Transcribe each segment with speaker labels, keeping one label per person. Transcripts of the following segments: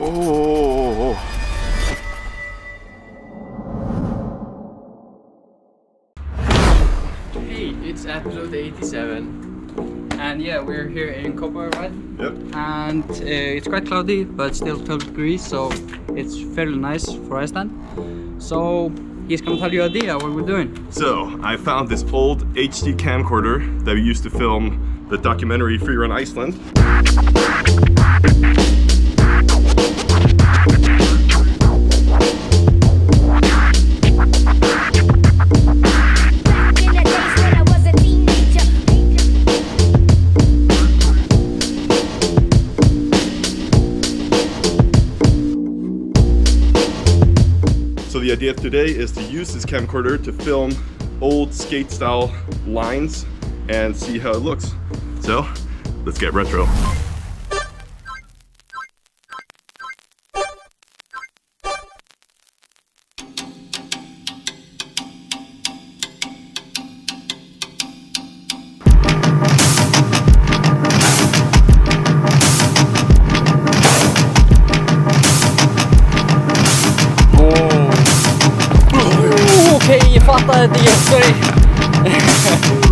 Speaker 1: Oh.
Speaker 2: Hey, it's episode 87. And yeah, we're here in Copa, right?
Speaker 1: Yep.
Speaker 2: And uh, it's quite cloudy, but still 12 degrees, so it's fairly nice for Iceland. So he's gonna tell you a idea what we're doing.
Speaker 1: So I found this old HD camcorder that we used to film the documentary Freerun Iceland.
Speaker 3: The
Speaker 1: idea of today is to use this camcorder to film old skate style lines and see how it looks. So let's get retro.
Speaker 2: Okej, jag fattar inte. Sorry.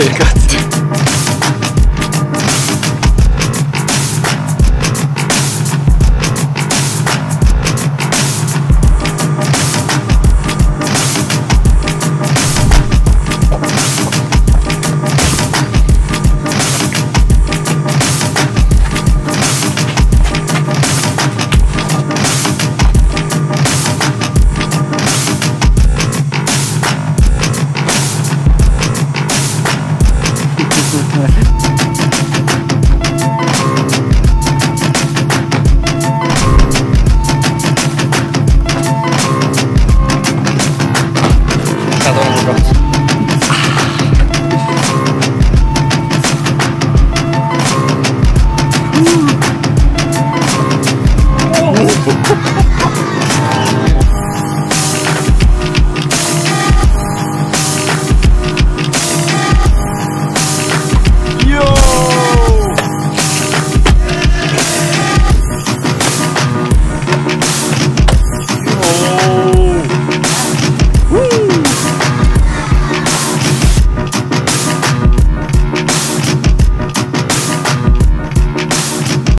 Speaker 2: Dikkat.